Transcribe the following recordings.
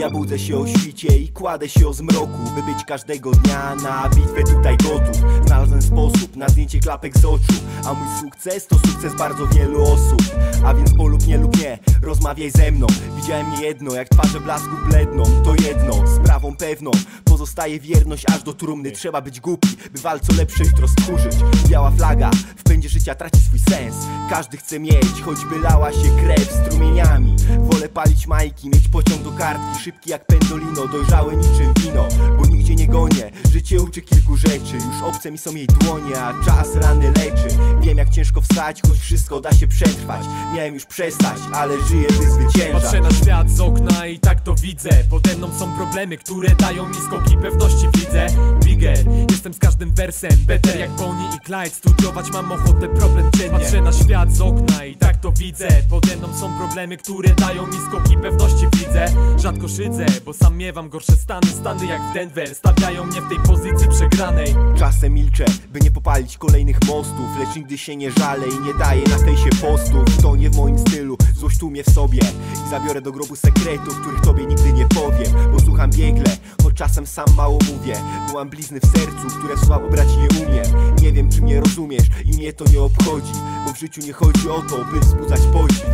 Ja budzę się o świcie i kładę się o zmroku By być każdego dnia na bitwę tutaj gotów Znalazłem sposób na zdjęcie klapek z oczu. A mój sukces to sukces bardzo wielu osób. A więc polub nie lub nie, rozmawiaj ze mną. Widziałem nie jedno, jak twarze blasku bledną. To jedno, sprawą pewną. Pozostaje wierność aż do trumny. Trzeba być głupi, by walce lepsze jutro stchórzyć Biała flaga w pędzie życia traci swój sens. Każdy chce mieć, choćby lała się krew strumieniami. Wolę palić majki, mieć pociąg do kartki. Szybki jak pendolino, dojrzałe niczym wino Bo nigdzie nie gonię, życie uczy kilku rzeczy Już obce mi są jej dłonie, a czas rany leczy. Wiem jak ciężko wstać, choć wszystko da się przetrwać. Miałem już przestać, ale żyję by zwyciężać Patrzę na świat z okna i tak to widzę. Pode mną są problemy, które dają mi skoki pewności widzę jestem z każdym wersem. Better jak Bonnie i Clyde. Studiować mam ochotę problem dziennie. Patrzę na świat z okna i tak to widzę. Pode mną są problemy, które dają mi skoki pewności. Widzę Rzadko szydzę, bo sam miewam gorsze stany. Stany jak w Denver, stawiają mnie w tej pozycji przegranej. Czasem milczę, by nie popalić kolejnych mostów. Lecz nigdy się nie żalę i nie daję na fejsie postów. To nie w moim stylu, złość tłumie w sobie. I zabiorę do grobu sekretów, których tobie nigdy nie powiem. Bo słucham biegle, choć czasem sam mało mówię. Bo mam blizny w sercu, które w słowa ubrać nie umiem. Nie wiem czy mnie rozumiesz i mnie to nie obchodzi Bo w życiu nie chodzi o to, by wzbudzać podziw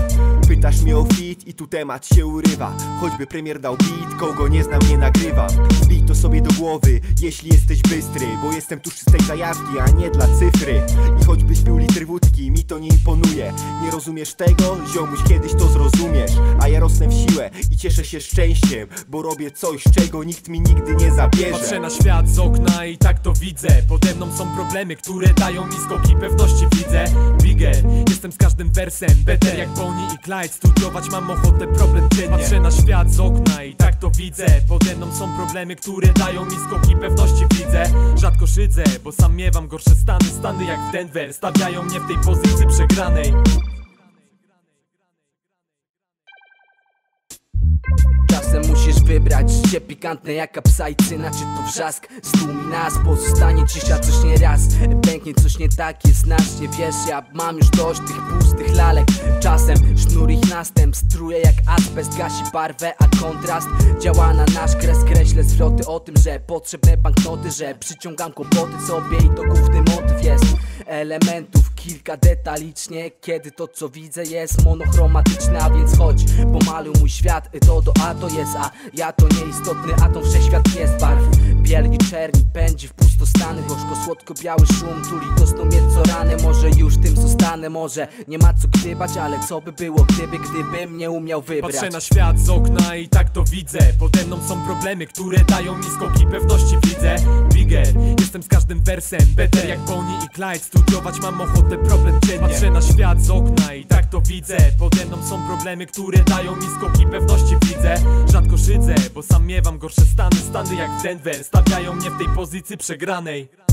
Pytasz mnie o fit i tu temat się urywa. Choćby premier dał beat, kogo nie znam nie nagrywam. Zbij to sobie głowy, jeśli jesteś bystry Bo jestem tu z czystej zajawki, a nie dla cyfry. I choćbyś pił litr wódki, mi to nie imponuje. Nie rozumiesz tego? Ziomuś, kiedyś to zrozumiesz. A ja rosnę w siłę i cieszę się szczęściem Bo robię coś, czego nikt mi nigdy nie Patrzę zabierze na świat z okna i tak to widzę. Pode mną są problemy, które dają mi skoki pewności widzę. Bigger, jestem z każdym wersem Better jak Bonnie i Clyde. Studiować mam ochotę problem dziennie. Patrzę na świat z okna i tak to widzę. Pode mną są problemy, które dają mi skoki pewności widzę Rzadko szydzę, bo sam miewam gorsze stany. Stany jak w Denver, stawiają mnie w tej pozycji przegranej. Czasem musisz wybrać życie pikantne jak psajcyna Czy to wrzask. Stłumi nas Pozostanie cisza coś nie raz. Pęknie coś nie tak jest znacznie Wiesz ja mam już dość tych pustych lalek. Czasem sznur ich następ Struje jak azbest Gasi barwę a kontrast Działa na nasz kres Zwroty o tym, że potrzebne banknoty Że przyciągam kłopoty sobie i to główny motyw jest Elementów. Kilka detalicznie Kiedy to co widzę jest monochromatyczne A więc chodź pomaluj mój świat. To do A to jest A Ja to nieistotny atom Wszechświat jest barw. Biel i czerni pędzi w pustostany Gorzko słodko biały szum Tuli do mnie co ranę Może już tym nie ma co gdybać Ale co by było gdyby Gdybym nie umiał wybrać? Patrzę na świat z okna i tak to widzę. Pode mną są problemy, które dają mi skoki pewności. Widzę Bigger, jestem z każdym wersem. Better jak Bonnie i Clyde Studiować mam ochotę problem dziennie Patrzę na świat z okna i tak to widzę. Pode mną są problemy, które dają mi skoki pewności. Widzę Rzadko szydzę, bo sam miewam gorsze stany. Stany jak w Denver, stawiają mnie w tej pozycji przegranej